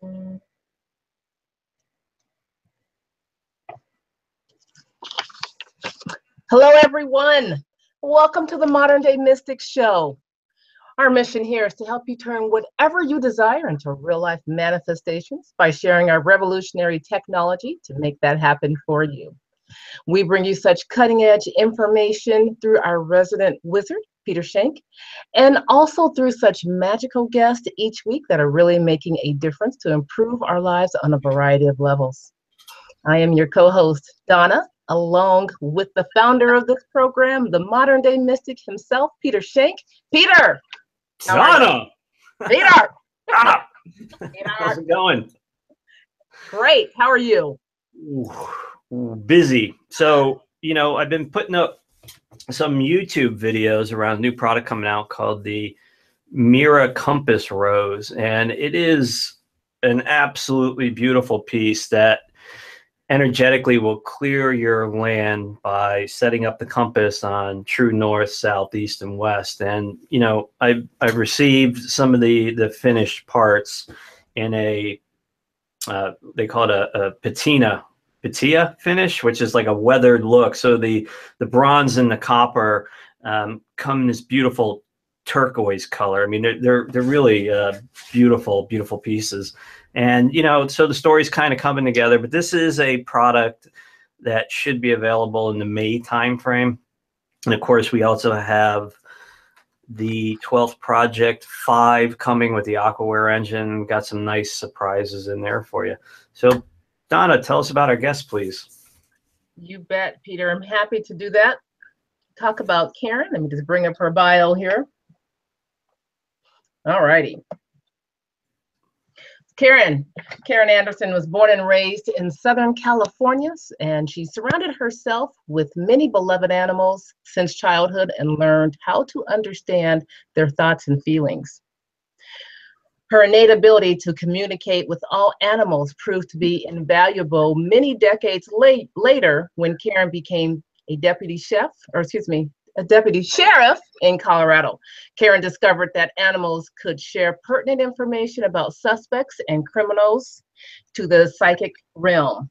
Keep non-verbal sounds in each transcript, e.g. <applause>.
Hello, everyone. Welcome to the Modern Day Mystics Show. Our mission here is to help you turn whatever you desire into real life manifestations by sharing our revolutionary technology to make that happen for you. We bring you such cutting edge information through our resident wizard, Peter Schenk, and also through such magical guests each week that are really making a difference to improve our lives on a variety of levels. I am your co host, Donna, along with the founder of this program, the modern day mystic himself, Peter Schenk. Peter! Donna! Peter! <laughs> Donna! Peter! How's it going? Great. How are you? Ooh, busy. So, you know, I've been putting up some YouTube videos around new product coming out called the Mira Compass Rose. And it is an absolutely beautiful piece that energetically will clear your land by setting up the compass on true north, south, east, and west. And you know, I've I've received some of the the finished parts in a uh, they call it a, a patina patina finish, which is like a weathered look. So the the bronze and the copper um, come in this beautiful turquoise color. I mean, they're they're, they're really uh, beautiful, beautiful pieces. And you know, so the story's kind of coming together. But this is a product that should be available in the May timeframe. And of course, we also have the 12th Project 5 coming with the Aquaware engine. Got some nice surprises in there for you. So, Donna, tell us about our guest, please. You bet, Peter. I'm happy to do that. Talk about Karen. Let me just bring up her bio here. All righty. Karen, Karen Anderson was born and raised in Southern California, and she surrounded herself with many beloved animals since childhood and learned how to understand their thoughts and feelings. Her innate ability to communicate with all animals proved to be invaluable many decades late, later when Karen became a deputy chef, or excuse me, a deputy sheriff in Colorado. Karen discovered that animals could share pertinent information about suspects and criminals to the psychic realm.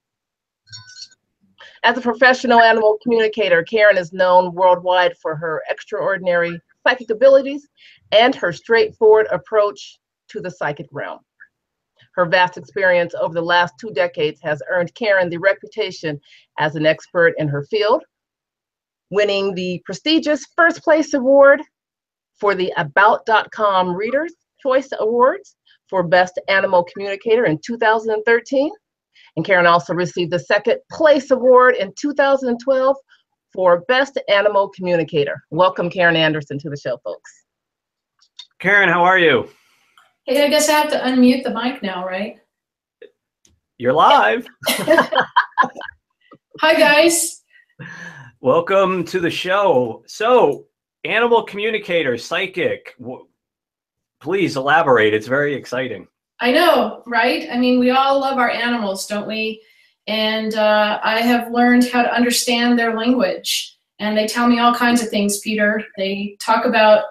As a professional animal communicator, Karen is known worldwide for her extraordinary psychic abilities and her straightforward approach to the psychic realm. Her vast experience over the last two decades has earned Karen the reputation as an expert in her field, winning the prestigious first place award for the About.com Readers' Choice Awards for Best Animal Communicator in 2013. And Karen also received the second place award in 2012 for Best Animal Communicator. Welcome, Karen Anderson, to the show, folks. Karen, how are you? Hey, I guess I have to unmute the mic now, right? You're live. <laughs> Hi, guys. Welcome to the show. So, animal communicator, psychic. w- Please elaborate. It's very exciting. I know, right? I mean, we all love our animals, don't we? And uh, I have learned how to understand their language. And they tell me all kinds of things, Peter. They talk about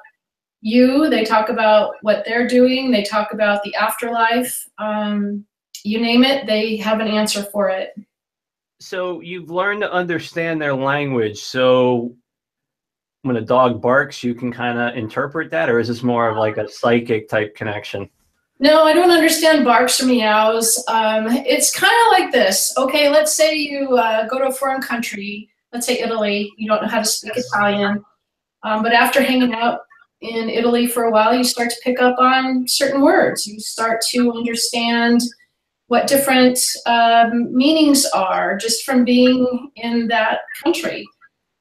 you, they talk about what they're doing, they talk about the afterlife. Um, you name it, they have an answer for it. So, you've learned to understand their language. So, when a dog barks, you can kind of interpret that, or is this more of like a psychic type connection? No, I don't understand barks or meows. Um, it's kind of like this. Okay, let's say you uh, go to a foreign country, let's say Italy, you don't know how to speak Italian, um, but after hanging out in Italy for a while, you start to pick up on certain words. You start to understand what different um, meanings are just from being in that country.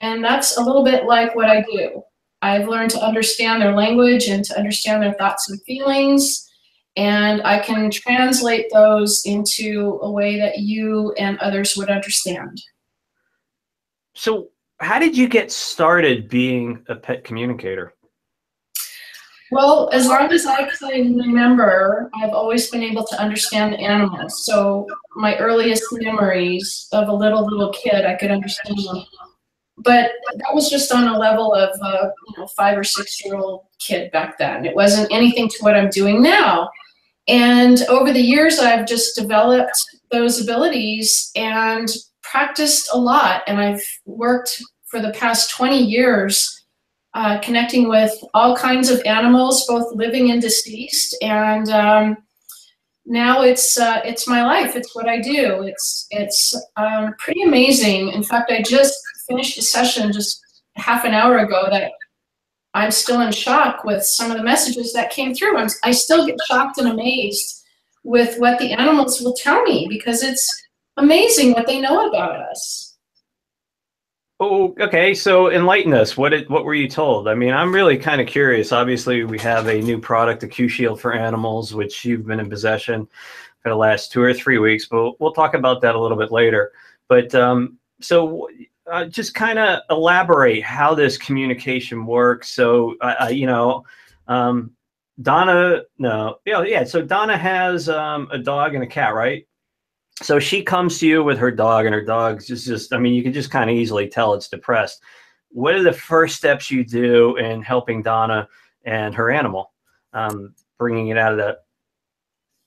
And that's a little bit like what I do. I've learned to understand their language and to understand their thoughts and feelings. And I can translate those into a way that you and others would understand. So, how did you get started being a pet communicator? Well, as long as I can remember, I've always been able to understand animals. So my earliest memories of a little little kid, I could understand them. But that was just on a level of a you know five or six year old kid back then. It wasn't anything to what I'm doing now. And over the years, I've just developed those abilities and practiced a lot. And I've worked for the past 20 years uh, connecting with all kinds of animals, both living and deceased. And um, now it's uh, it's my life. It's what I do. It's it's um, pretty amazing. In fact, I just finished a session just half an hour ago that I'm still in shock with some of the messages that came through. I'm, I still get shocked and amazed with what the animals will tell me because it's amazing what they know about us. Oh, okay. So enlighten us. What what were you told? I mean, I'm really kind of curious. Obviously, we have a new product, the Q Shield for animals, which you've been in possession for the last two or three weeks. But we'll talk about that a little bit later. But um, so uh, just kind of elaborate how this communication works. So, uh, you know, um, Donna, no, yeah, yeah. So Donna has um, a dog and a cat, right? So she comes to you with her dog, and her dog's just, just I mean, you can just kind of easily tell it's depressed. What are the first steps you do in helping Donna and her animal, um, bringing it out of that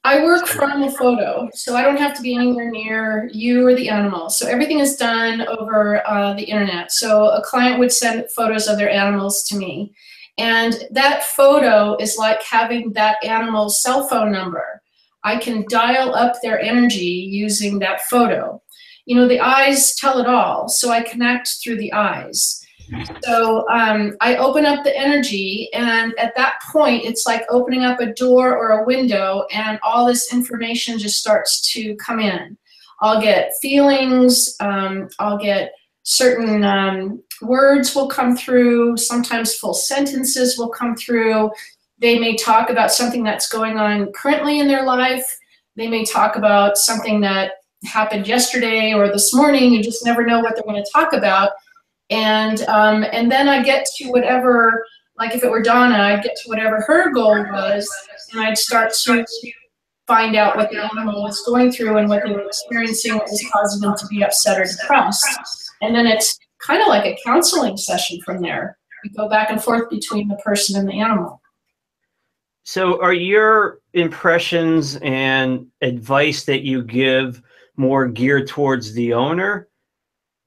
I work from a photo, so I don't have to be anywhere near you or the animal. So everything is done over uh, the internet. So a client would send photos of their animals to me. And that photo is like having that animal's cell phone number. I can dial up their energy using that photo. You know, the eyes tell it all, so I connect through the eyes. So um, I open up the energy, and at that point, it's like opening up a door or a window, and all this information just starts to come in. I'll get feelings, um, I'll get certain um, words will come through, sometimes full sentences will come through. They may talk about something that's going on currently in their life. They may talk about something that happened yesterday or this morning. You just never know what they're going to talk about and um, and then I get to whatever, like if it were Donna, I'd get to whatever her goal was, and I'd start to find out what the animal was going through and what they were experiencing, what was causing them to be upset or depressed. And then it's kind of like a counseling session from there. We go back and forth between the person and the animal. So, are your impressions and advice that you give more geared towards the owner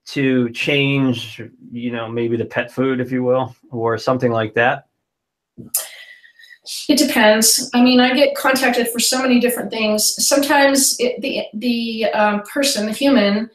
to change, you know, maybe the pet food, if you will, or something like that? It depends. I mean, I get contacted for so many different things. Sometimes it, the the um, person, the human,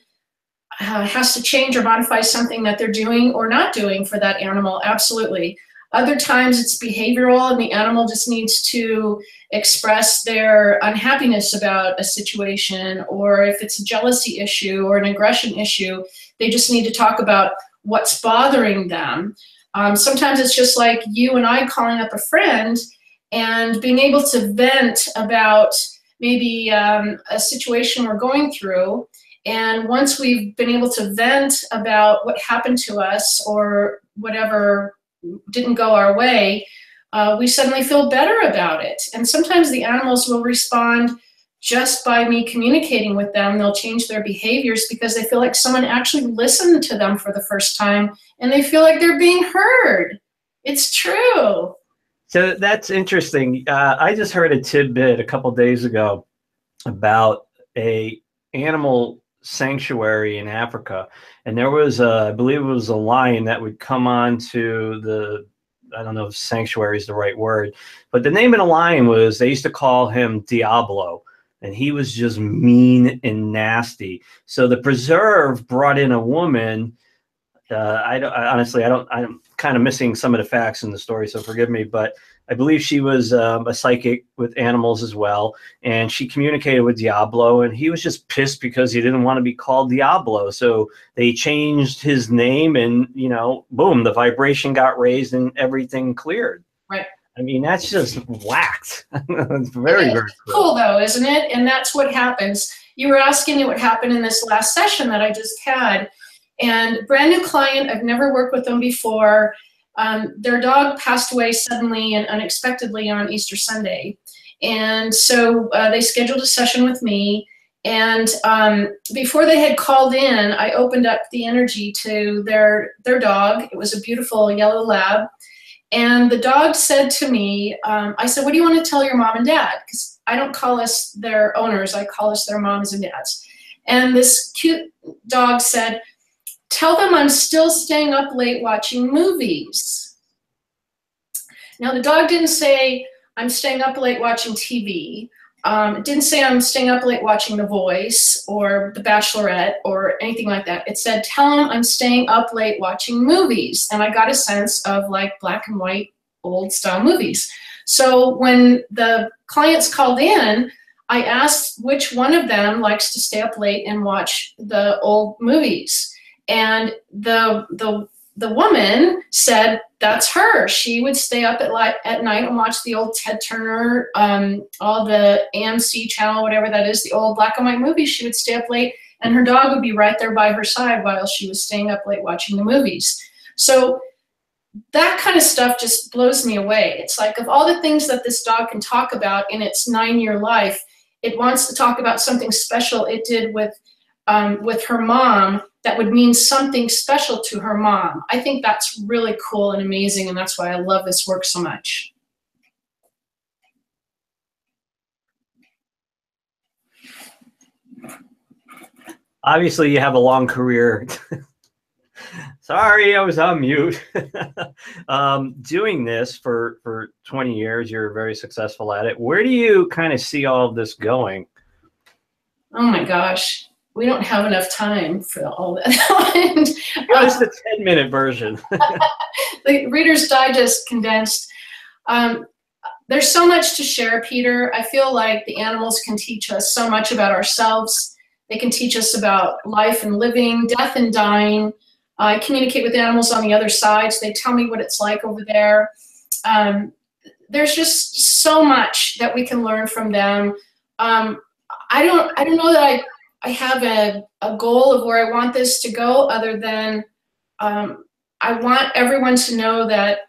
uh, has to change or modify something that they're doing or not doing for that animal. Absolutely. Other times it's behavioral, and the animal just needs to express their unhappiness about a situation, or if it's a jealousy issue or an aggression issue, they just need to talk about what's bothering them. Um, sometimes it's just like you and I calling up a friend and being able to vent about maybe um, a situation we're going through. And once we've been able to vent about what happened to us or whatever didn't go our way, uh, we suddenly feel better about it. And sometimes the animals will respond just by me communicating with them, they'll change their behaviors because they feel like someone actually listened to them for the first time and they feel like they're being heard. It's true. So that's interesting. Uh, I just heard a tidbit a couple days ago about a animal sanctuary in Africa, and there was, a, I believe, it was a lion that would come on to the. I don't know if sanctuary is the right word, but the name of the lion was they used to call him Diablo and he was just mean and nasty. So the preserve brought in a woman. Uh, I, don't, I honestly, I don't. I'm kind of missing some of the facts in the story, so forgive me. But I believe she was um, a psychic with animals as well, and she communicated with Diablo, and he was just pissed because he didn't want to be called Diablo. So they changed his name, and you know, boom, the vibration got raised and everything cleared. Right. I mean, that's just whacked. it's <laughs> very, very cool. cool, though, isn't it? And that's what happens. You were asking me what happened in this last session that I just had. And brand new client, I've never worked with them before. Um, their dog passed away suddenly and unexpectedly on Easter Sunday. And so uh, they scheduled a session with me. And um, before they had called in, I opened up the energy to their, their dog. It was a beautiful yellow lab. And the dog said to me, um, I said, what do you want to tell your mom and dad? Because I don't call us their owners. I call us their moms and dads. And this cute dog said, "Tell them I'm still staying up late watching movies." Now the dog didn't say I'm staying up late watching TV. Um, it didn't say I'm staying up late watching The Voice or The Bachelorette or anything like that. It said, tell them I'm staying up late watching movies. And I got a sense of like black and white old style movies. So when the clients called in, I asked which one of them likes to stay up late and watch the old movies. And the the the woman said that's her. She would stay up at light, at night and watch the old Ted Turner, um, all the AMC channel, whatever that is, the old black and white movies. She would stay up late, and her dog would be right there by her side while she was staying up late watching the movies. So that kind of stuff just blows me away. It's like of all the things that this dog can talk about in its nine-year life, it wants to talk about something special it did with um, with her mom that would mean something special to her mom. I think that's really cool and amazing, and that's why I love this work so much. Obviously, you have a long career. <laughs> Sorry, I was on mute. <laughs> um, doing this for for 20 years, you're very successful at it. Where do you kind of see all of this going? Oh my gosh we don't have enough time for all that. <laughs> What's the 10 minute version? <laughs> the Reader's Digest condensed. Um, there's so much to share, Peter. I feel like the animals can teach us so much about ourselves. They can teach us about life and living, death and dying. I communicate with animals on the other side. So they tell me what it's like over there. Um, there's just so much that we can learn from them. Um, I don't I don't know that I I have a, a goal of where I want this to go other than um, I want everyone to know that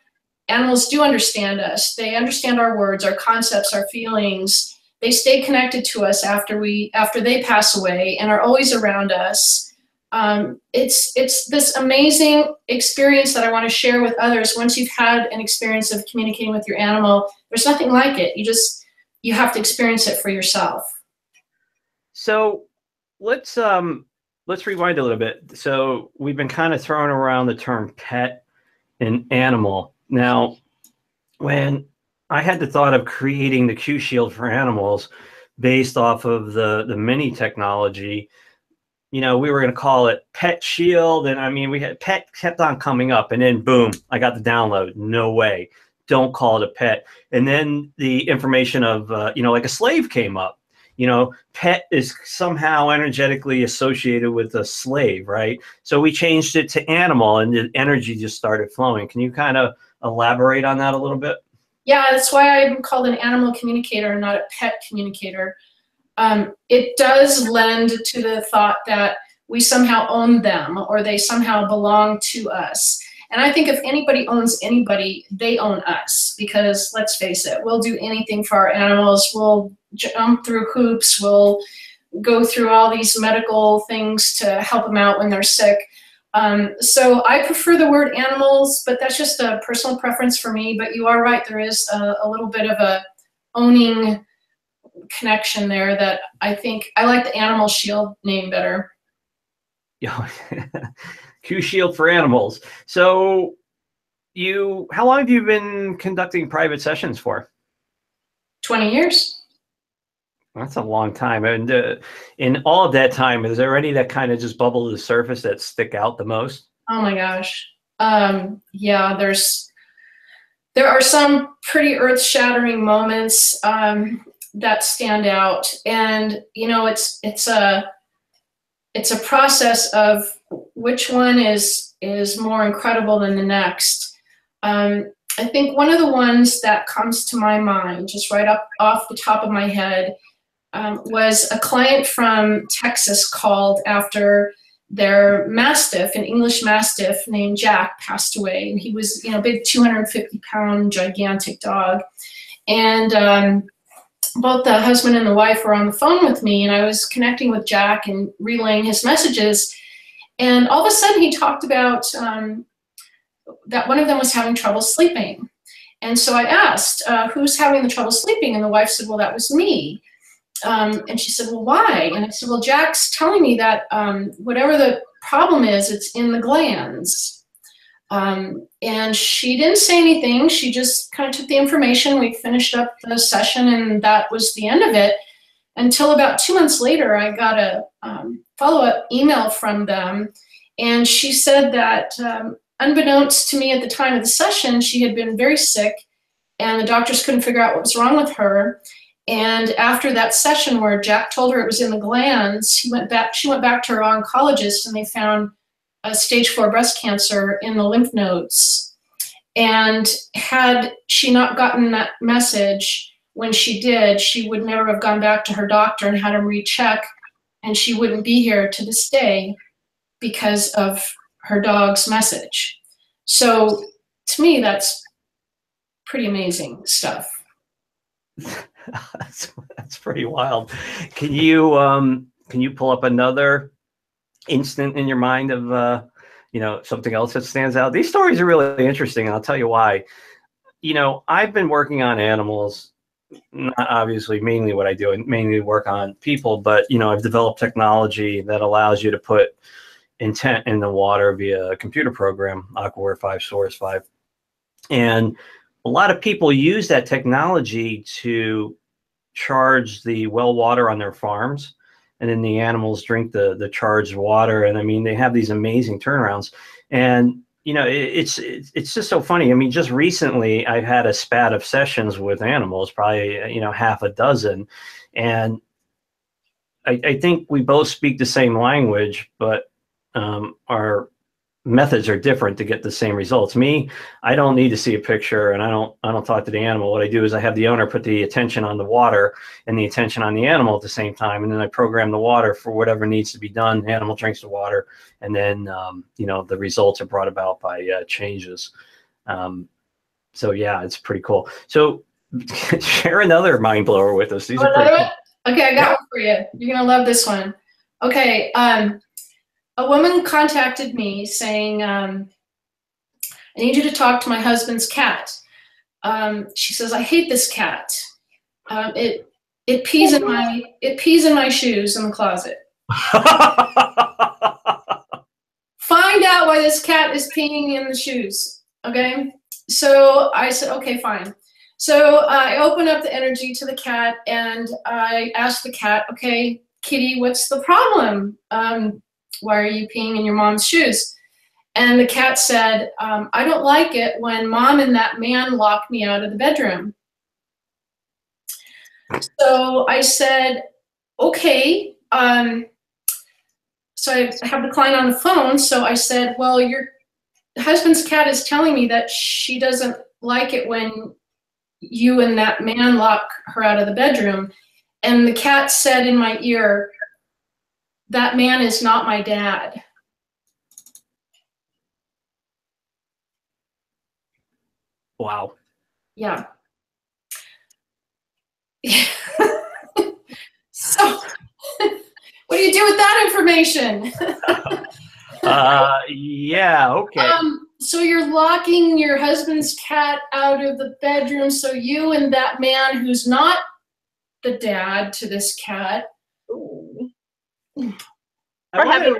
animals do understand us. They understand our words, our concepts, our feelings. They stay connected to us after we after they pass away and are always around us. Um, it's it's this amazing experience that I want to share with others. Once you've had an experience of communicating with your animal, there's nothing like it. You just you have to experience it for yourself. So let's um let's rewind a little bit. So we've been kind of throwing around the term pet and animal. Now, when I had the thought of creating the Q Shield for animals based off of the the mini technology, you know, we were going to call it Pet Shield, and I mean, we had pet kept on coming up, and then boom, I got the download. No way, don't call it a pet. And then the information of uh, you know, like a slave came up you know, pet is somehow energetically associated with a slave, right? So we changed it to animal and the energy just started flowing. Can you kind of elaborate on that a little bit? Yeah, that's why I'm called an animal communicator, not a pet communicator. Um, it does lend to the thought that we somehow own them or they somehow belong to us. And I think if anybody owns anybody, they own us because let's face it, we'll do anything for our animals. We'll jump through hoops. We'll go through all these medical things to help them out when they're sick. Um, so I prefer the word animals, but that's just a personal preference for me. But you are right, there is a, a little bit of a owning connection there that I think I like the animal shield name better. Yeah. <laughs> Q Shield for animals. So you how long have you been conducting private sessions for? 20 years. That's a long time. And uh, in all of that time, is there any that kind of just bubble to the surface that stick out the most? Oh my gosh. Um, yeah, there's there are some pretty earth-shattering moments um, that stand out, and you know, it's it's a it's a process of which one is is more incredible than the next. Um, I think one of the ones that comes to my mind, just right up off the top of my head, um, was a client from Texas called after their mastiff, an English mastiff named Jack, passed away, and he was, you know, big 250 pound gigantic dog, and um, both the husband and the wife were on the phone with me, and I was connecting with Jack and relaying his messages, and all of a sudden, he talked about um, that one of them was having trouble sleeping. And so I asked, uh, who's having the trouble sleeping? And the wife said, well, that was me. Um, and she said, well, why? And I said, well, Jack's telling me that um, whatever the problem is, it's in the glands. Um, and she didn't say anything. She just kind of took the information. We finished up the session, and that was the end of it. Until about two months later, I got a um, follow up email from them, and she said that, um, unbeknownst to me at the time of the session, she had been very sick, and the doctors couldn't figure out what was wrong with her. And after that session where Jack told her it was in the glands, he went back. She went back to her oncologist, and they found a stage four breast cancer in the lymph nodes. And had she not gotten that message when she did, she would never have gone back to her doctor and had him recheck, and she wouldn't be here to this day because of her dog's message. So to me, that's pretty amazing stuff. <laughs> <laughs> that's, that's pretty wild. Can you um, can you pull up another instant in your mind of uh, you know something else that stands out? These stories are really interesting, and I'll tell you why. You know, I've been working on animals, not obviously mainly what I do, and mainly work on people, but you know, I've developed technology that allows you to put intent in the water via a computer program, Aquaware 5 Source 5. And a lot of people use that technology to charge the well water on their farms and then the animals drink the the charged water and i mean they have these amazing turnarounds. And you know it, it's it's just so funny. I mean just recently i've had a spat of sessions with animals probably you know half a dozen. And i, I think we both speak the same language but um, our methods are different to get the same results. Me, I don't need to see a picture and I don't I don't talk to the animal. What I do is I have the owner put the attention on the water and the attention on the animal at the same time and then I program the water for whatever needs to be done. The animal drinks the water and then um, you know the results are brought about by uh, changes. Um, so yeah, it's pretty cool. So <laughs> share another mind blower with us. These are pretty cool. Okay, I got one for you. You're gonna love this one. Okay, um, a woman contacted me saying, um, I need you to talk to my husband's cat. Um, she says, I hate this cat. Um, it it pees in my it pees in my shoes in the closet. <laughs> Find out why this cat is peeing in the shoes. Okay. So I said, okay, fine. So uh, I open up the energy to the cat and I ask the cat, okay, kitty, what's the problem? Um, why are you peeing in your mom's shoes? And the cat said, um, I don't like it when mom and that man lock me out of the bedroom. So I said, okay. Um, so I have the client on the phone. So I said, well, your husband's cat is telling me that she doesn't like it when you and that man lock her out of the bedroom. And the cat said in my ear, that man is not my dad. Wow. Yeah. <laughs> so, <laughs> what do you do with that information? <laughs> uh, yeah, okay. Um, so you're locking your husband's cat out of the bedroom so you and that man who's not the dad to this cat I wanna,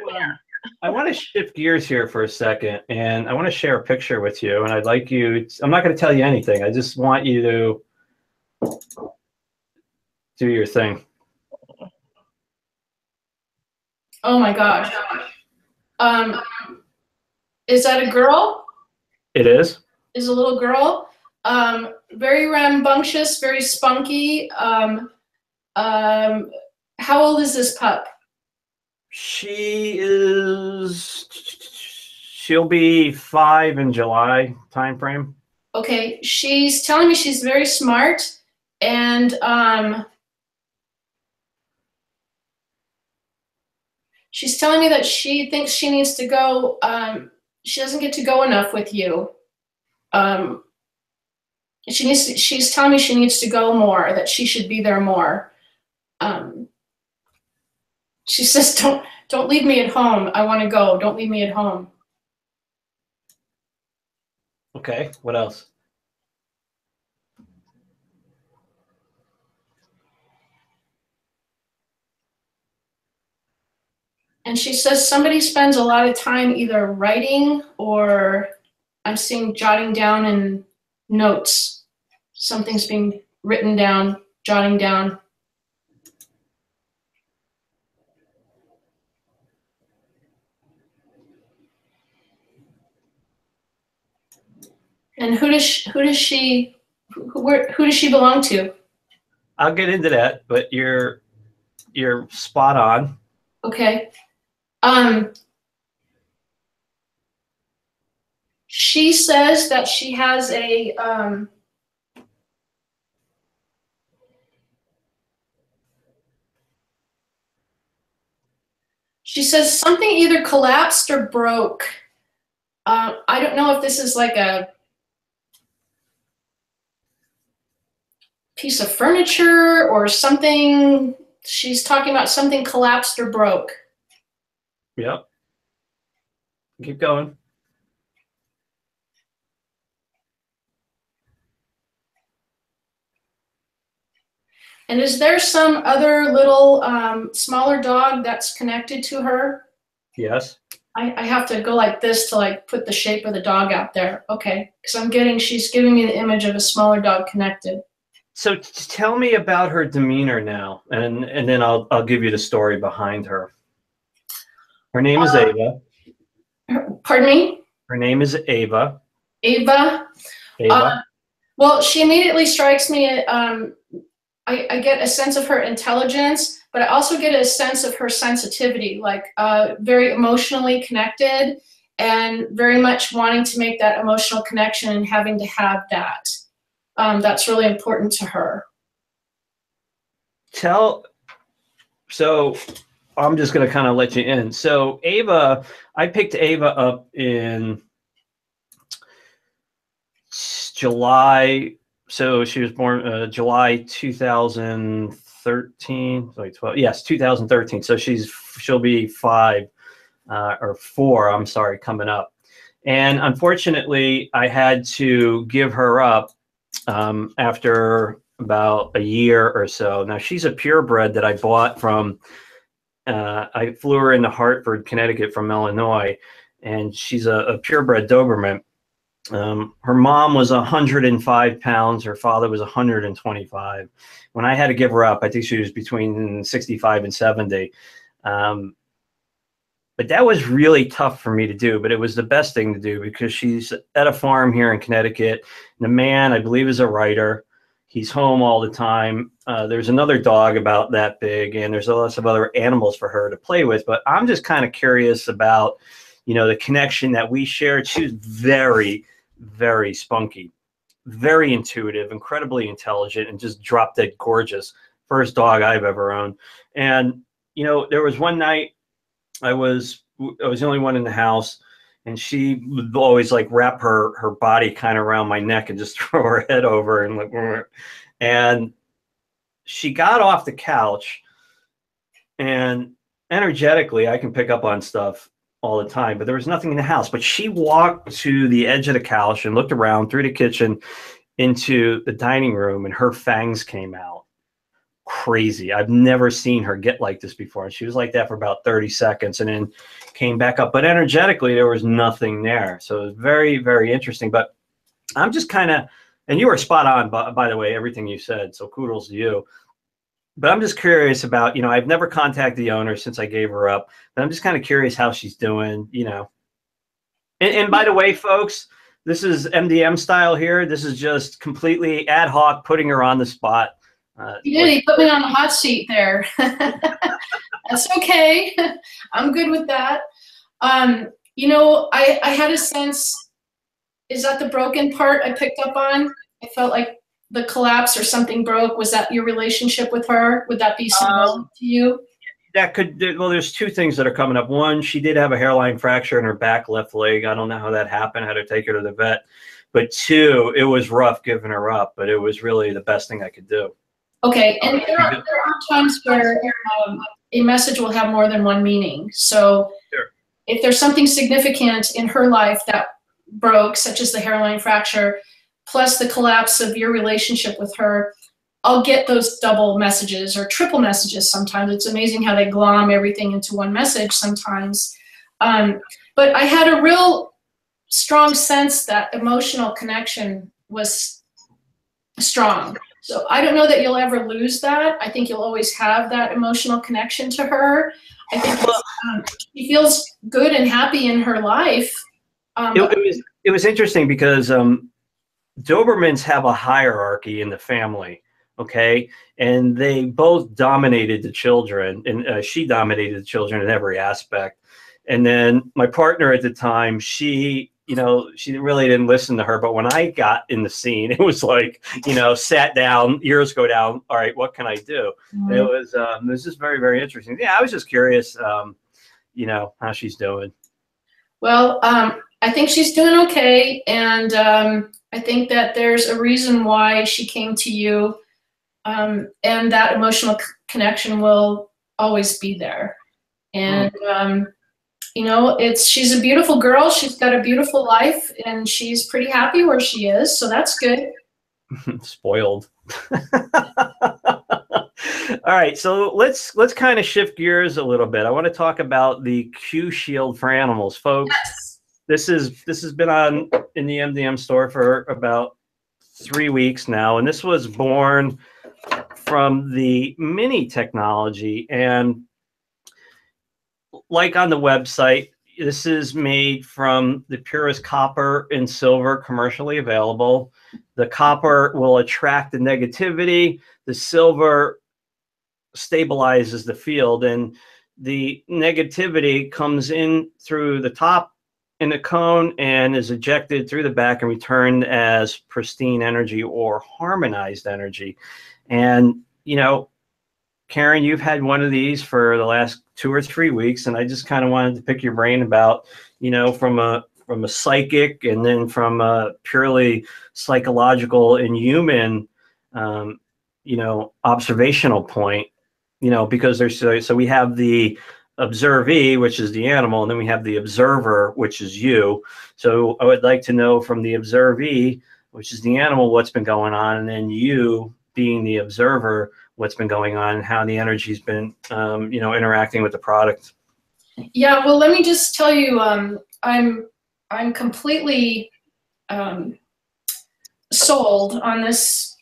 I want to shift gears here for a second, and I want to share a picture with you. And I'd like you. To, I'm not going to tell you anything. I just want you to do your thing. Oh my gosh. Um, is that a girl? It is. Is a little girl. Um, very rambunctious, very spunky. Um, um, how old is this pup? She is. She'll be five in July timeframe. Okay, she's telling me she's very smart, and um, she's telling me that she thinks she needs to go. Um, she doesn't get to go enough with you. Um, she needs. To, she's telling me she needs to go more. That she should be there more. Um, she says, "Don't don't leave me at home. I want to go. Don't leave me at home." Okay. What else? And she says somebody spends a lot of time either writing or I'm seeing jotting down in notes. Something's being written down, jotting down. And who does she, who does she who, where, who does she belong to? I'll get into that, but you're you're spot on. Okay. Um, she says that she has a um, she says something either collapsed or broke. Uh, I don't know if this is like a piece of furniture or something. She's talking about something collapsed or broke. Yep. Keep going. And is there some other little um, smaller dog that's connected to her? Yes. I, I have to go like this to like put the shape of the dog out there. Okay, because I'm getting she's giving me the image of a smaller dog connected. So tell me about her demeanor now, and and then I'll I'll give you the story behind her. Her name is Uh, Ava. Pardon me, Her name is Ava. Ava. Ava. Uh, well, she immediately strikes me. Um, I, I get a sense of her intelligence, but I also get a sense of her sensitivity, like uh, very emotionally connected and very much wanting to make that emotional connection and having to have that. Um, that's really important to her. tell so i'm just going to kind of let you in so ava i picked ava up in july so she was born uh, july 2013 wait 12 yes 2013 so she's she'll be five uh, or four i'm sorry coming up and unfortunately i had to give her up um, after about a year or so. Now she's a purebred that I bought from. Uh, I flew her into Hartford, Connecticut from Illinois, and she's a, a purebred Doberman. Um, her mom was 105 pounds. Her father was 125. When I had to give her up, I think she was between 65 and 70. Um, but that was really tough for me to do. But it was the best thing to do because she's at a farm here in Connecticut. And the man, I believe, is a writer. He's home all the time. Uh, there's another dog about that big, and there's lots of other animals for her to play with. But I'm just kind of curious about, you know, the connection that we shared. She was very, very spunky, very intuitive, incredibly intelligent, and just drop dead gorgeous. First dog I've ever owned. And you know, there was one night I was I was the only one in the house, and she would always like wrap her her body kind of around my neck and just <laughs> throw her head over and like, and she got off the couch, and energetically I can pick up on stuff all the time, but there was nothing in the house. But she walked to the edge of the couch and looked around through the kitchen into the dining room, and her fangs came out crazy. I've never seen her get like this before. And she was like that for about 30 seconds and then came back up. But energetically, there was nothing there. So it was very, very interesting. But I'm just kind of, and you were spot on, by, by the way, everything you said. So kudos to you. But I'm just curious about, you know, I've never contacted the owner since I gave her up. But I'm just kind of curious how she's doing, you know. And, and by the way, folks, this is MDM style here. This is just completely ad hoc, putting her on the spot. Uh, You did. He put me on the hot seat there. <laughs> That's okay. <laughs> I'm good with that. Um, you know, I, I had a sense, is that the broken part I picked up on? I felt like the collapse or something broke. Was that your relationship with her? Would that be symbolic to you? that could well there's two things that are coming up one she did have a hairline fracture in her back left leg i don't know how that happened i had to take her to the vet but two it was rough giving her up but it was really the best thing i could do Okay, and there are, there are times where um, a message will have more than one meaning. So Sure. if there's something significant in her life that broke, such as the hairline fracture, plus the collapse of your relationship with her, I'll get those double messages or triple messages sometimes. It's amazing how they glom everything into one message sometimes. Um, but I had a real strong sense that emotional connection was strong. So I don't know that you'll ever lose that. I think you'll always have that emotional connection to her. I think um, she feels good and happy in her life. Um, it, it was it was interesting because um, Dobermans have a hierarchy in the family, okay, and they both dominated the children, and uh, she dominated the children in every aspect. And then my partner at the time, she you know, she really didn't listen to her. But when I got in the scene, <laughs> it was like, you know, sat down, ears go down. All right, what can I do? Mm-hmm. It was, um, this is very, very interesting. Yeah, I was just curious, um, you know, how she's doing. Well, um, I think she's doing okay, and um, I think that there's a reason why she came to you, um, and that emotional c- connection will always be there. And mm. um, you know, it's she's a beautiful girl. She's got a beautiful life, and she's pretty happy where she is. So that's good. <laughs> Spoiled. <laughs> All right, so let's let's kind of shift gears a little bit. I want to talk about the Q Shield for animals, folks. Yes. This is this has been on in the MDM store for about three weeks now, and this was born from the mini technology and like on the website, this is made from the purest copper and silver commercially available. The copper will attract the negativity, the silver stabilizes the field, and the negativity comes in through the top in the cone and is ejected through the back and returned as pristine energy or harmonized energy. And, you know, Karen, you've had one of these for the last two or three weeks, and I just kind of wanted to pick your brain about, you know, from a from a psychic and then from a purely psychological and human, um, you know, observational point, you know, because there's so, so we have the observee, which is the animal, and then we have the observer, which is you. So I would like to know from the observee, which is the animal, what's been going on, and then you being the observer, what's been going on how the energy's been, um, you know, interacting with the product. Yeah, well, let me just tell you, um, I'm I'm completely um, sold on this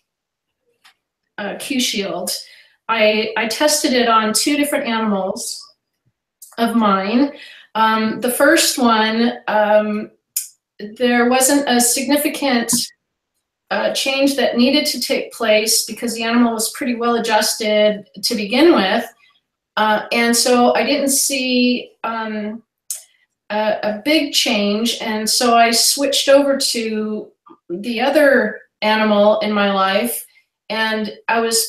uh, Q Shield. I I tested it on two different animals of mine. Um, the first one, um, there wasn't a significant uh, change that needed to take place because the animal was pretty well adjusted to begin with. Uh, and so I didn't see um, a, a, big change. And so I switched over to the other animal in my life. And I was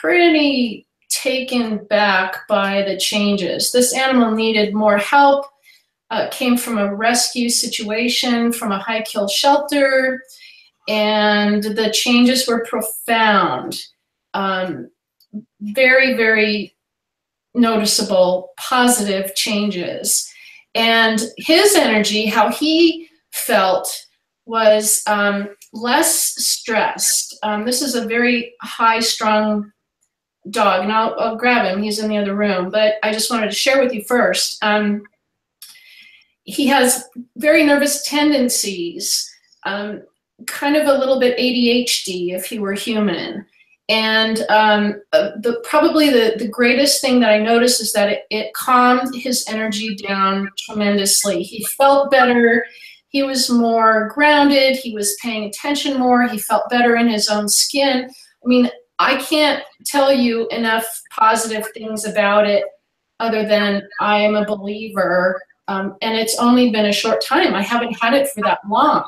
pretty taken back by the changes. This animal needed more help, uh, came from a rescue situation, from a high kill shelter and the changes were profound. Um, very, very noticeable positive changes. And his energy, how he felt, was um, less stressed. Um, this is a very high strung dog, and I'll, I'll, grab him. He's in the other room, but I just wanted to share with you first. Um, he has very nervous tendencies. Um, kind of a little bit ADHD if he were human. And um, the probably the, the greatest thing that I noticed is that it, it calmed his energy down tremendously. He felt better. He was more grounded. He was paying attention more. He felt better in his own skin. I mean, I can't tell you enough positive things about it other than I am a believer. Um, and it's only been a short time. I haven't had it for that long.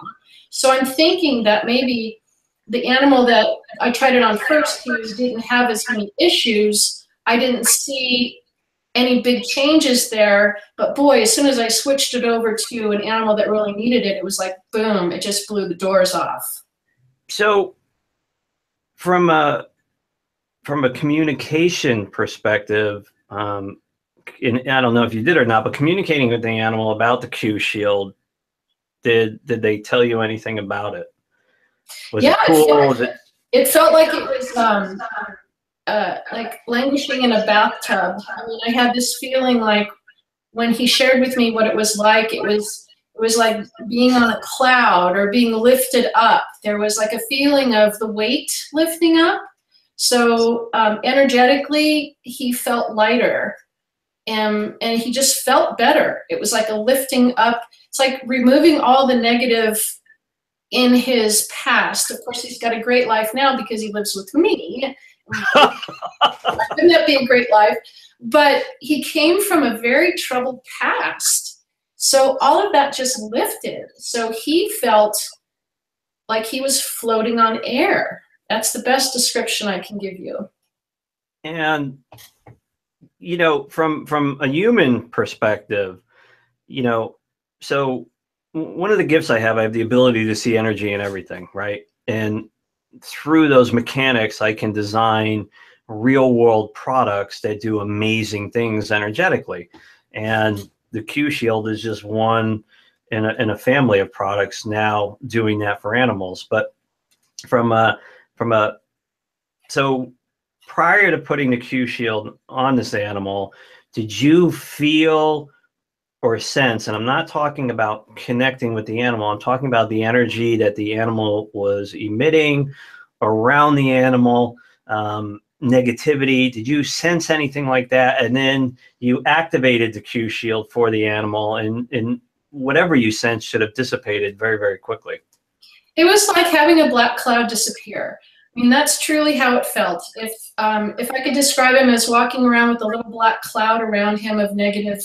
So I'm thinking that maybe the animal that I tried it on first, who didn't have as many issues, I didn't see any big changes there. But boy, as soon as I switched it over to an animal that really needed it, it was like boom, it just blew the doors off. So from a from a communication perspective, um, and I don't know if you did or not, but communicating with the animal about the Q shield did did they tell you anything about it? Was yeah, it cool? It, it felt like it was um, uh, like languishing in a bathtub. I mean, I had this feeling like when he shared with me what it was like, it was it was like being on a cloud or being lifted up. There was like a feeling of the weight lifting up. So um, energetically, he felt lighter, and and he just felt better. It was like a lifting up. It's like removing all the negative in his past. Of course, he's got a great life now because he lives with me. <laughs> Wouldn't that be a great life? But he came from a very troubled past. So all of that just lifted. So he felt like he was floating on air. That's the best description I can give you. And you know, from from a human perspective, you know, so one of the gifts I have, I have the ability to see energy in everything, right? And through those mechanics, I can design real world products that do amazing things energetically. And the Q Shield is just one in a, in a family of products now doing that for animals. But from a, from a, so prior to putting the Q Shield on this animal, did you feel or sense, and I'm not talking about connecting with the animal, I'm talking about the energy that the animal was emitting around the animal, um, negativity. Did you sense anything like that? And then you activated the Q shield for the animal, and, and whatever you sensed should have dissipated very, very quickly. It was like having a black cloud disappear. I mean, that's truly how it felt. If um, if I could describe him as walking around with a little black cloud around him of negative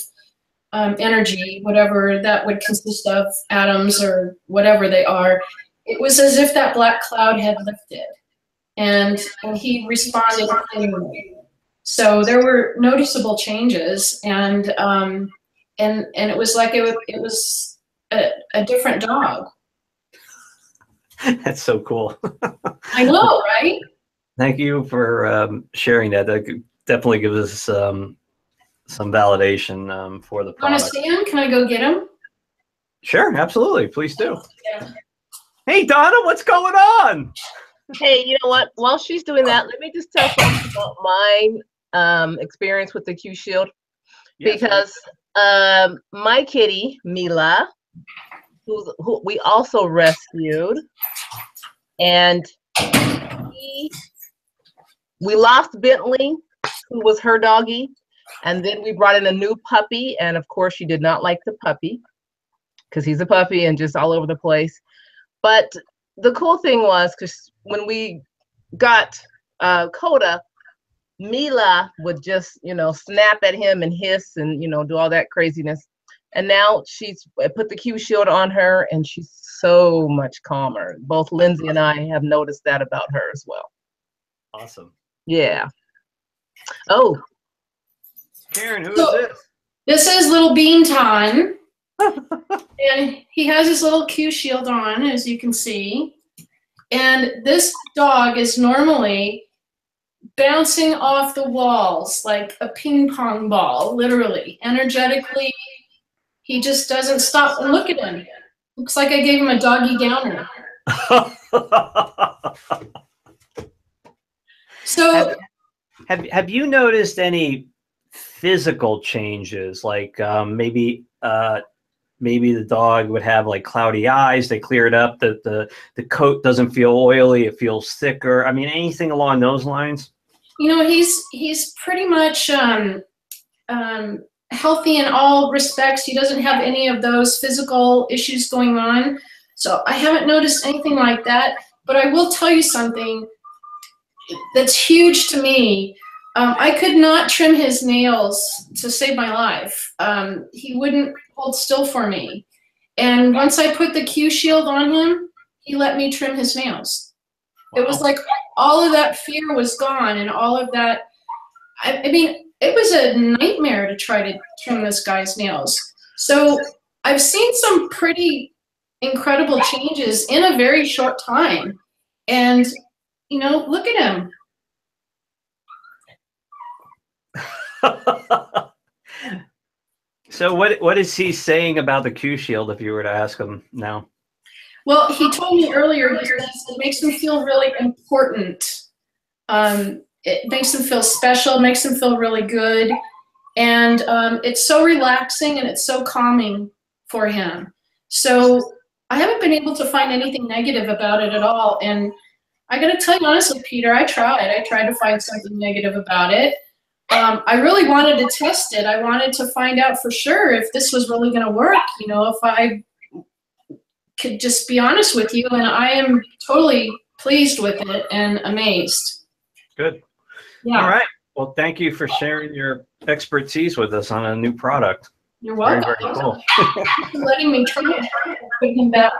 um, energy, whatever that would consist of, atoms or whatever they are, it was as if that black cloud had lifted and, and he responded accordingly. So there were noticeable changes and um, and and it was like it, was it was a, a different dog. <laughs> That's so cool. <laughs> I know, right? Thank you for um, sharing that. That definitely gives us um, some validation um, for the Want to see him? Can I go get him? Sure, absolutely. Please do. Yeah. Hey, Donna, what's going on? Hey, you know what? While she's doing that, let me just tell <laughs> folks about my um, experience with the Q Shield Yes, because um, my kitty Mila, who's, who we also rescued, and he, we lost Bentley, who was her doggy, and then we brought in a new puppy, and of course she did not like the puppy because he's a puppy and just all over the place. But the cool thing was because when we got uh, Coda, Mila would just, you know, snap at him and hiss and, you know, do all that craziness. And now she's put the Q shield on her and she's so much calmer. Both Lindsay and I have noticed that about her as well. awesome. Yeah. Oh, Karen, who is So- this? This is little Beanton. <laughs> and he has his little Q shield on, as you can see. And this dog is normally bouncing off the walls like a ping pong ball, literally. Energetically, he just doesn't stop. And look at him. Looks like I gave him a doggy downer. <laughs> So, have, have have you noticed any physical changes like um, maybe uh, maybe the dog would have like cloudy eyes they clear it up the, the the coat doesn't feel oily it feels thicker i mean anything along those lines you know, he's he's pretty much um, um, healthy in all respects. He doesn't have any of those physical issues going on. So I haven't noticed anything like that. But I will tell you something that's huge to me. Um, I could not trim his nails to save my life. Um, he wouldn't hold still for me. And once I put the Q shield on him, he let me trim his nails. It was like all of that fear was gone and all of that. I, I mean, it was a nightmare to try to trim this guy's nails. So I've seen some pretty incredible changes in a very short time. And, you know, look at him. <laughs> so what what is he saying about the q shield if you were to ask him now Well, he told me earlier, says it makes him feel really important. Um, it makes him feel special, makes him feel really good. And um, it's so relaxing and it's so calming for him. So I haven't been able to find anything negative about it at all. And I got to tell you honestly, Peter, I tried. I tried to find something negative about it. Um, I really wanted to test it. I wanted to find out for sure if this was really going to work. You know, if I could just be honest with you, and I am totally pleased with it and amazed. Good. Yeah. All right. Well, thank you for sharing your expertise with us on a new product. You're welcome. very cool. <laughs> Thanks for letting me try it. Put him back.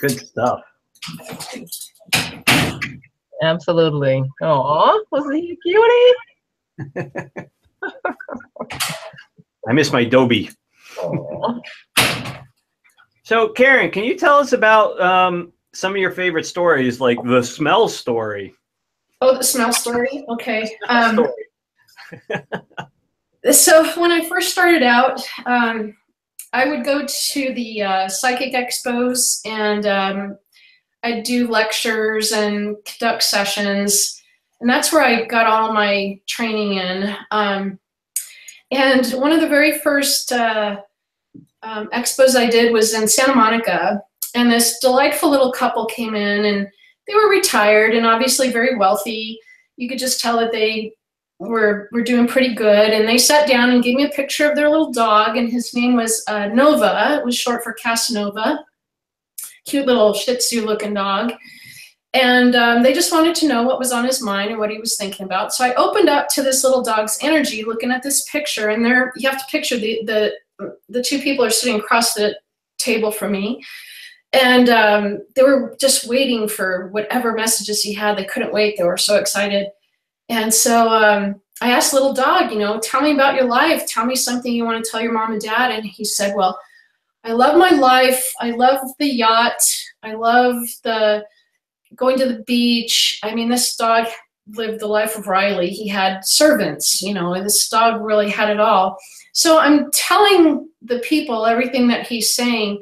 Good stuff. Absolutely. Oh, wasn't he a cutie? <laughs> I miss my Dobie. Aw. So, Karen, can you tell us about um, some of your favorite stories, like the smell story? Oh, the smell story. Okay. Um, Story. <laughs> so when I first started out, um, I would go to the uh, psychic expos and I'd do lectures and conduct sessions, and that's where I got all my training in. Um, and one of the very first uh, um, expos I did was in Santa Monica, and this delightful little couple came in, and they were retired and obviously very wealthy. You could just tell that they were were doing pretty good and they sat down and gave me a picture of their little dog and his name was uh, nova it was short for casanova cute little shih tzu looking dog. And um, they just wanted to know what was on his mind and what he was thinking about. So i opened up to this little dog's energy looking at this picture and there you have to picture the the the two people are sitting across the table from me. And um, they were just waiting for whatever messages he had. They couldn't wait. They were so excited. And so um, I asked little dog, you know, tell me about your life. Tell me something you want to tell your mom and dad. And he said, well, I love my life. I love the yacht. I love the going to the beach. I mean, this dog lived the life of Riley. He had servants, you know, and this dog really had it all. So I'm telling the people everything that he's saying.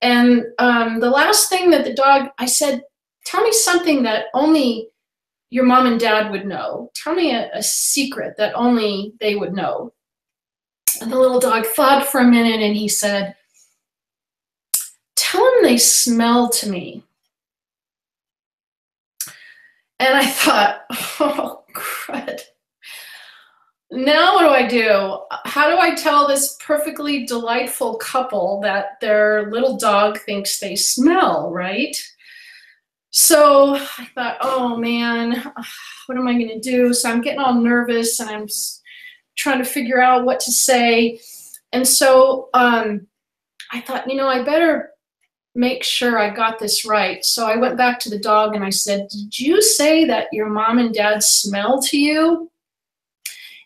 And um, the last thing that the dog, I said, tell me something that only your mom and dad would know. Tell me a, a, secret that only they would know. And the little dog thought for a minute and he said, they smell to me. And I thought, <laughs> oh, crud. Now what do I do? How do I tell this perfectly delightful couple that their little dog thinks they smell, right? So I thought, oh man, <sighs> what am I going to do? So I'm getting all nervous and I'm trying to figure out what to say. And so um, I thought, you know, I better make sure I got this right. So I went back to the dog and I said, Did you say that your mom and dad smell to you?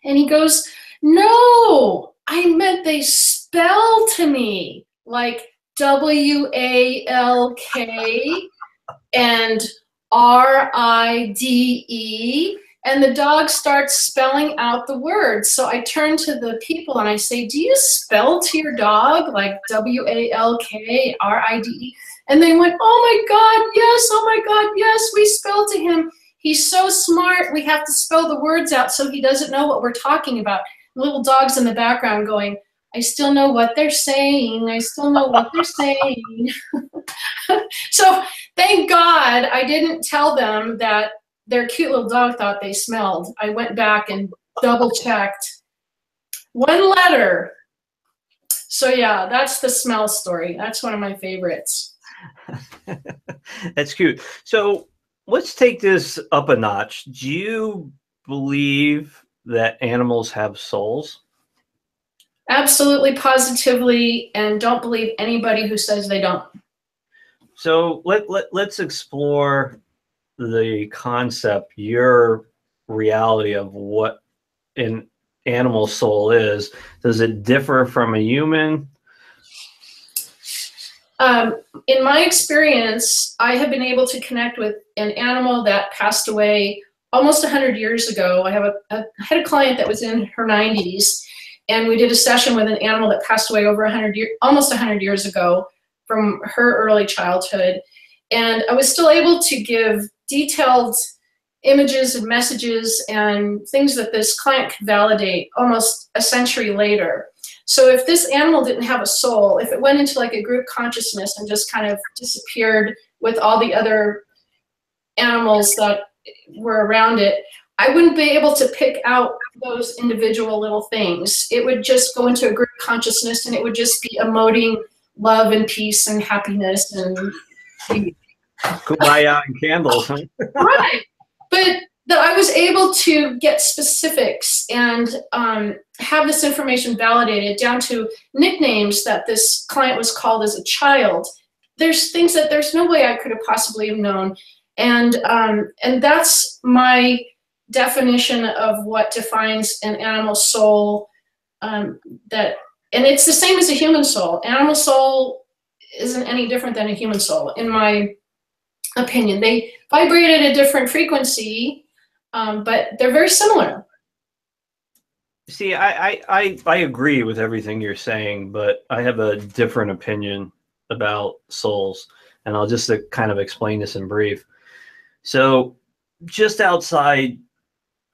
And he goes, No, I meant they spell to me like W A L K and R I D E. And the dog starts spelling out the words. So I turn to the people and I say, Do you spell to your dog like W A L K R I D E? And they went, Oh my God, yes, oh my God, yes, we spell to him. He's so smart, we have to spell the words out so he doesn't know what we're talking about. Little dogs in the background going, I still know what they're saying. I still know what they're saying. <laughs> so thank God I didn't tell them that their cute little dog thought they smelled. I went back and double checked. One letter. So yeah, that's the smell story. That's one of my favorites. <laughs> That's cute. So let's take this up a notch. Do you believe that animals have souls? Absolutely, positively, and don't believe anybody who says they don't. So let, let let's explore the concept, your reality of what an animal soul is. Does it differ from a human? Um, in my experience, I have been able to connect with an animal that passed away almost 100 years ago. I have a, had a client that was in her 90s, and we did a session with an animal that passed away over 100 years, almost 100 years ago from her early childhood. And I was still able to give detailed images and messages and things that this client could validate almost a century later. So if this animal didn't have a soul, if it went into like a group consciousness and just kind of disappeared with all the other animals that were around it, I wouldn't be able to pick out those individual little things. It would just go into a group consciousness and it would just be emoting love and peace and happiness and kumbaya and candles, huh? right. But that I was able to get specifics and um, have this information validated down to nicknames that this client was called as a child. There's things that there's no way I could have possibly have known, and um, and that's my definition of what defines an animal soul. Um, that and it's the same as a human soul. Animal soul isn't any different than a human soul, in my opinion. They vibrate at a different frequency, um, but they're very similar. See, I, I, I, I agree with everything you're saying, but I have a different opinion about souls. And I'll just uh, kind of explain this in brief. So, just outside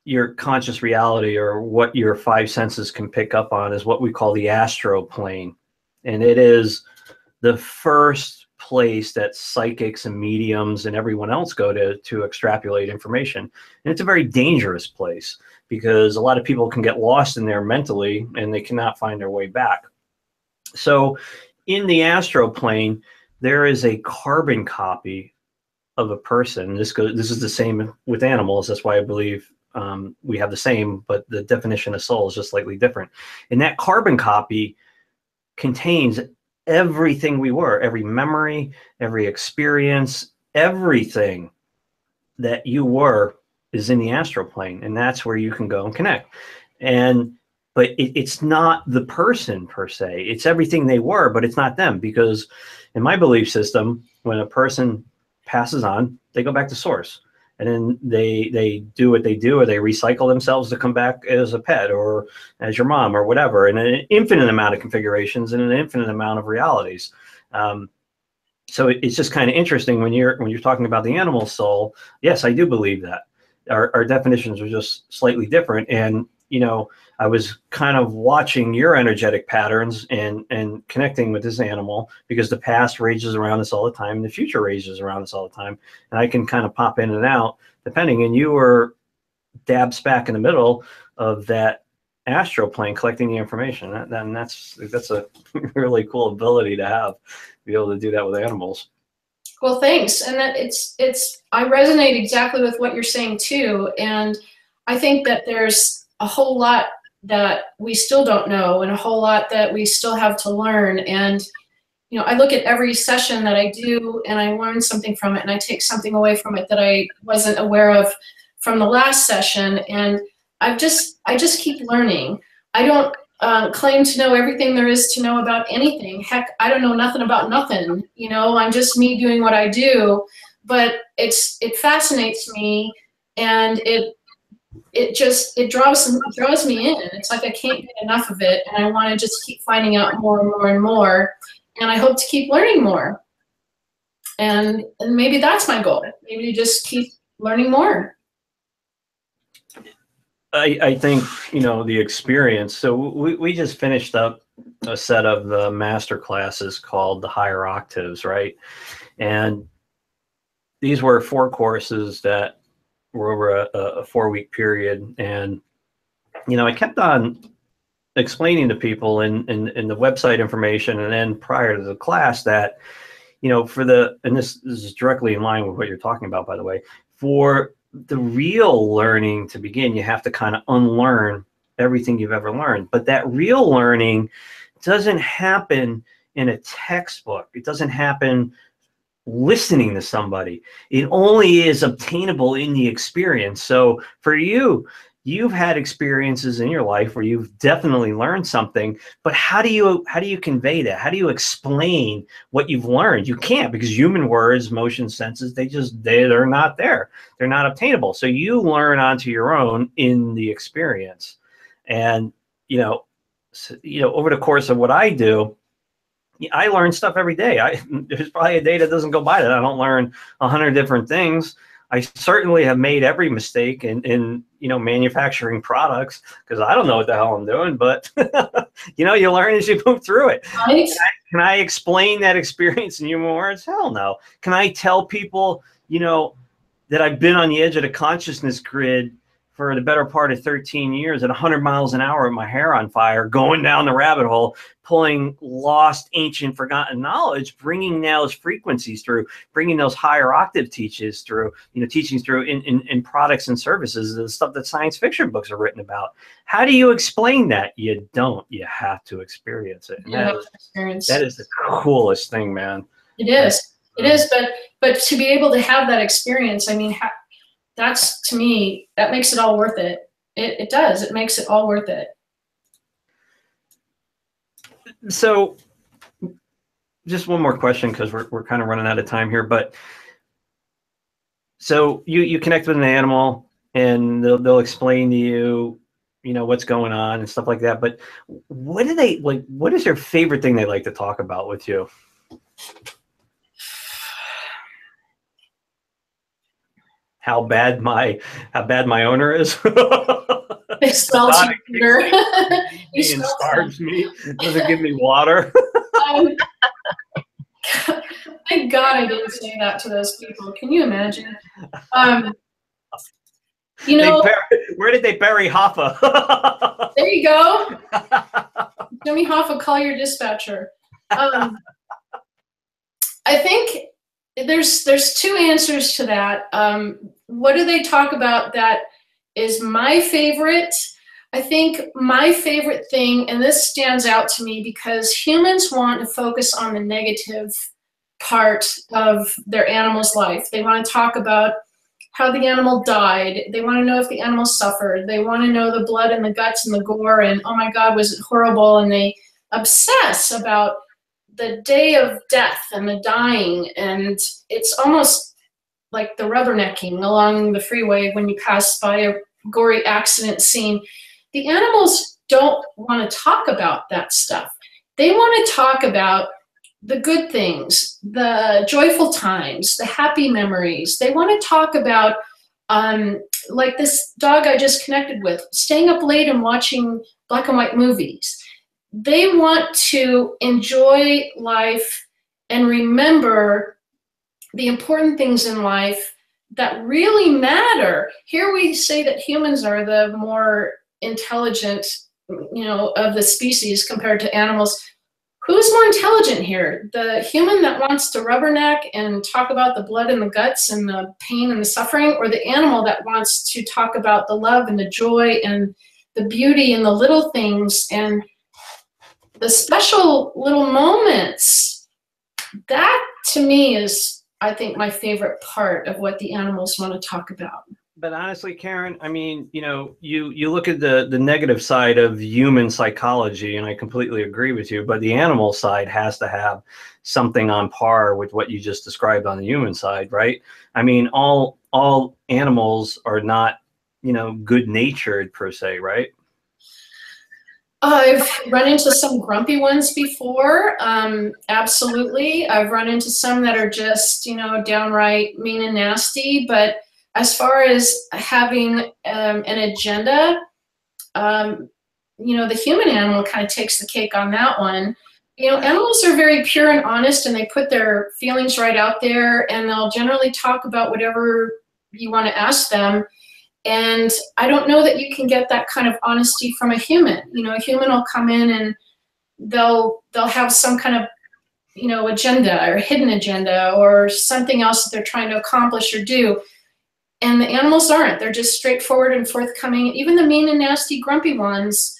your conscious reality or what your five senses can pick up on is what we call the astral plane. And it is the first place that psychics and mediums and everyone else go to to extrapolate information. And it's a very dangerous place because a lot of people can get lost in there mentally and they cannot find their way back. So in the astral plane, there is a carbon copy of a person. This goes this is the same with animals. That's why I believe um, we have the same, but the definition of soul is just slightly different. And that carbon copy contains everything we were, every memory, every experience, everything that you were is in the astral plane. And that's where you can go and connect. And but it, it's not the person per se. It's everything they were, but it's not them because in my belief system, when a person passes on, they go back to source and then they they do what they do or they recycle themselves to come back as a pet or as your mom or whatever and an infinite amount of configurations and an infinite amount of realities. Um, so it, it's just kind of interesting when you're when you're talking about the animal soul. Yes i do believe that. Our, our definitions are just slightly different and you know I was kind of watching your energetic patterns and and connecting with this animal because the past rages around us all the time, and the future rages around us all the time, and I can kind of pop in and out depending. And you were dab smack in the middle of that astral plane collecting the information. Then that's that's a <laughs> really cool ability to have, be able to do that with animals. Well, thanks, and that it's it's I resonate exactly with what you're saying too, and I think that there's a whole lot that we still don't know and a whole lot that we still have to learn. And you know i look at every session that i do and i learn something from it and i take something away from it that i wasn't aware of from the last session. And I've just i just keep learning. I don't uh, claim to know everything there is to know about anything. Heck i don't know nothing about nothing. You know i'm just me doing what i do. But it's it fascinates me and it it just it draws it draws me in. It's like I can't get enough of it, and I want to just keep finding out more and more and more. And I hope to keep learning more. And and maybe that's my goal. Maybe to just keep learning more. I, I think you know the experience. So we, we just finished up a set of the master classes called the higher octaves, right? And these were four courses that were over a, a four week period. And, you know, I kept on explaining to people in, in, in the website information and then prior to the class that, you know, for the, and this, this is directly in line with what you're talking about, by the way, for the real learning to begin, you have to kind of unlearn everything you've ever learned. But that real learning doesn't happen in a textbook. It doesn't happen listening to somebody. It only is obtainable in the experience. So for you, you've had experiences in your life where you've definitely learned something, but how do you how do you convey that? How do you explain what you've learned? You can't because human words, motion senses, they just they they're not there. They're not obtainable. So you learn onto your own in the experience. And you know, you know, over the course of what I do, I learn stuff every day. I <laughs> there's probably a day that doesn't go by that I don't learn a hundred different things. I certainly have made every mistake in, in you know manufacturing products because I don't know what the hell I'm doing. But <laughs> you know, you learn as you <laughs> move through it. Right? Can I, can I explain that experience in human words? Hell no. Can I tell people, you know, that I've been on the edge of the consciousness grid for the better part of 13 years at 100 miles an hour with my hair on fire, going down the rabbit hole, pulling lost, ancient, forgotten knowledge, bringing those frequencies through, bringing those higher octave teachings through, you know, teachings through in, in, in products and services, the stuff that science fiction books are written about. How do you explain that? You don't. You have to experience it. You that is- experience. that is the coolest thing, man. It is. It is, but but to be able to have that experience, I mean, ha- that's to me that makes it all worth it. It it does. It makes it all worth it. So, just one more question because we're we're kind of running out of time here. But so you you connect with an animal and they'll they'll explain to you, you know, what's going on and stuff like that. But what do they like? What is your favorite thing they like to talk about with you? How bad my how bad my owner is. <laughs> It smells. <laughs> You He starves me. Doesn't give me water. <laughs> Um, thank God I didn't say that to those people. Can you imagine? Um, you know, where did they bury Hoffa? there you go. Jimmy Hoffa, call your dispatcher. Um, I think there's there's two answers to that. Um, what do they talk about that is my favorite? I think my favorite thing, and this stands out to me because humans want to focus on the negative part of their animal's life. They want to talk about how the animal died. They want to know if the animal suffered. They want to know the blood and the guts and the gore and oh my God, was it horrible? And they obsess about the day of death and the dying. And it's almost like the rubbernecking along the freeway when you pass by a gory accident scene. The animals don't want to talk about that stuff. They want to talk about the good things, the joyful times, the happy memories. They want to talk about, um, like this dog I just connected with, staying up late and watching black and white movies. They want to enjoy life and remember the important things in life that really matter. Here we say that humans are the more intelligent, you know, of the species compared to animals. Who's more intelligent here? The human that wants to rubberneck and talk about the blood and the guts and the pain and the suffering, or the animal that wants to talk about the love and the joy and the beauty and the little things and the special little moments? That to me is, I think, my favorite part of what the animals want to talk about. but honestly, Karen, I mean, you know, you you look at the the negative side of human psychology, and I completely agree with you. But the animal side has to have something on par with what you just described on the human side, right? I mean, all all animals are not, you know, good natured per se, right? I've run into some grumpy ones before. Um, absolutely. I've run into some that are just, you know, downright mean and nasty. But as far as having um, an agenda, um, you know, the human animal kind of takes the cake on that one. You know, animals are very pure and honest and they put their feelings right out there and they'll generally talk about whatever you want to ask them. And I don't know that you can get that kind of honesty from a human. You know, a human will come in and they'll they'll have some kind of you know agenda or hidden agenda or something else that they're trying to accomplish or do. And the animals aren't. They're just straightforward and forthcoming. Even the mean and nasty, grumpy ones.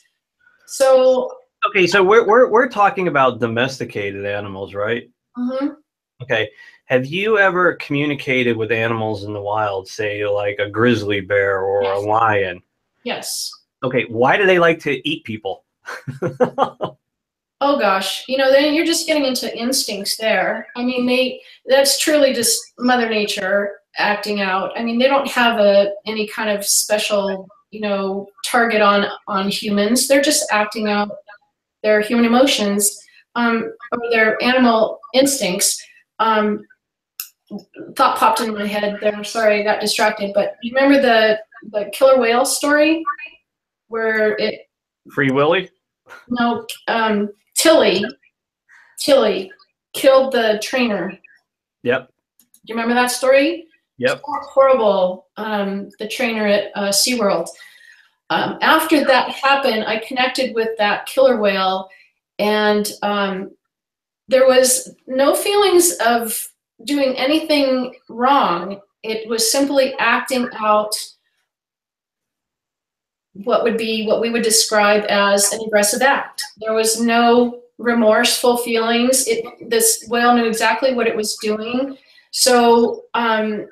So, Okay, so we're we're we're talking about domesticated animals, right? mhm. Okay. Have you ever communicated with animals in the wild, say like a grizzly bear or a lion? yes. Okay, why do they like to eat people? <laughs> Oh gosh, you know, then you're just getting into instincts there. I mean, they that's truly just Mother Nature acting out. I mean, they don't have a any kind of special, you know, target on on humans. They're just acting out their human emotions um, or their animal instincts. Um, thought popped into my head there. Sorry, I got distracted. But you remember the the killer whale story where it Free Willy? no um, Tilly Tilly killed the trainer. Yep. Do you remember that story? Yep. horrible, um, the trainer at uh, SeaWorld. Um, after that happened, I connected with that killer whale, and um, there was no feelings of doing anything wrong. It was simply acting out what would be what we would describe as an aggressive act. There was no remorseful feelings. It, this whale knew exactly what it was doing. So um,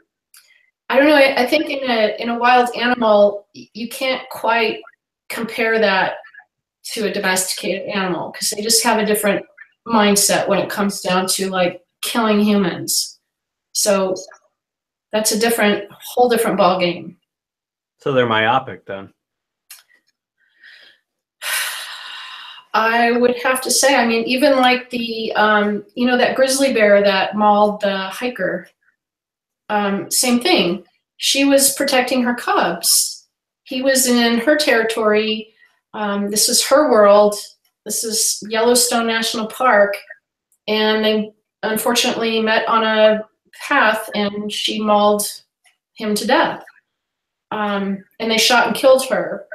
I don't know. I, I think in a in a wild animal, you can't quite compare that to a domesticated animal because they just have a different mindset when it comes down to like killing humans. So that's a different, whole different ball game. So they're myopic then. <sighs> I would have to say, I mean, even like the, um, you know, that grizzly bear that mauled the hiker, um, same thing. She was protecting her cubs. He was in her territory. Um, this is her world. This is Yellowstone National Park. And they unfortunately met on a path and she mauled him to death. Um, and they shot and killed her.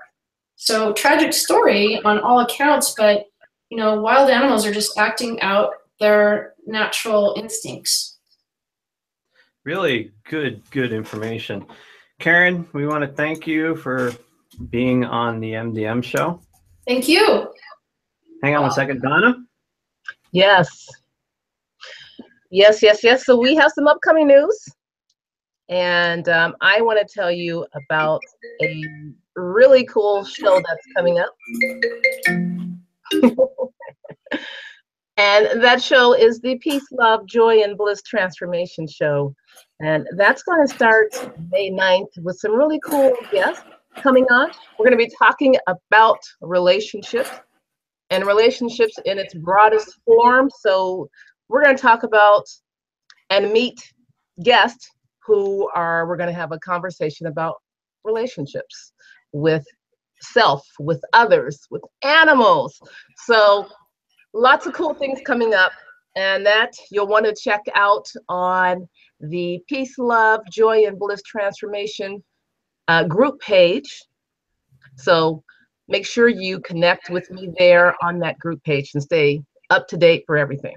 So tragic story on all accounts, but you know, wild animals are just acting out their natural instincts. Really good, good information. Karen, we want to thank you for being on the MDM show. Thank you. Hang on one second, Donna. Yes. Yes, yes, yes. So we have some upcoming news. And um, I want to tell you about a really cool show that's coming up. <laughs> and that show is the Peace, Love, Joy, and Bliss Transformation Show. And that's going to start May 9th with some really cool guests coming on. We're going to be talking about relationships and relationships in its broadest form. So we're going to talk about and meet guests who are, we're going to have a conversation about relationships with self, with others, with animals. So lots of cool things coming up. And that you'll want to check out on the Peace, Love, Joy, and Bliss Transformation uh, group page. So make sure you connect with me there on that group page and stay up to date for everything.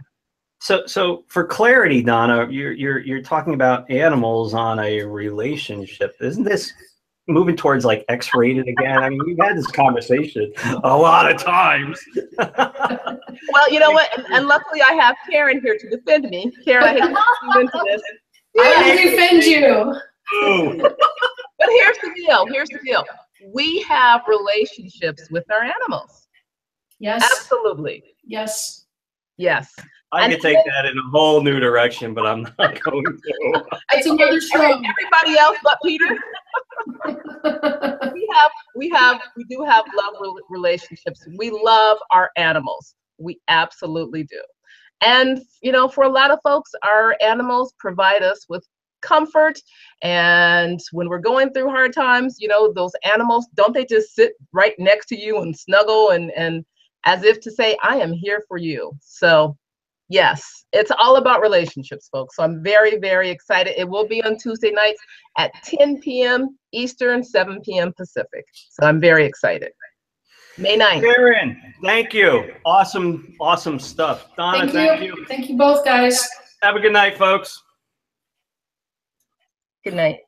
So, so for clarity, Donna, you're you're you're talking about animals on a relationship. Isn't this moving towards like X-rated again? I mean, we've had this conversation a lot of times. <laughs> Well, you know what? And, and luckily, I have Karen here to defend me. Karen, I hate to you into this, I defend you. But here's the deal. Here's the deal. We have relationships with our animals. Yes. Absolutely. Yes. Yes. I And could take that in a whole new direction, but I'm not <laughs> going to. It's another show. Everybody else but Peter. <laughs> we have we have we do have love relationships we love our animals we absolutely do and you know for a lot of folks our animals provide us with comfort and when we're going through hard times you know those animals don't they just sit right next to you and snuggle and and as if to say i am here for you so yes it's all about relationships folks so i'm very very excited it will be on tuesday nights at 10 p.m eastern 7 p.m pacific so i'm very excited may 9th Karen, thank you. Awesome, awesome stuff. Donna, Thank thank you. you. Thank you both, guys. Have a good night, folks. good night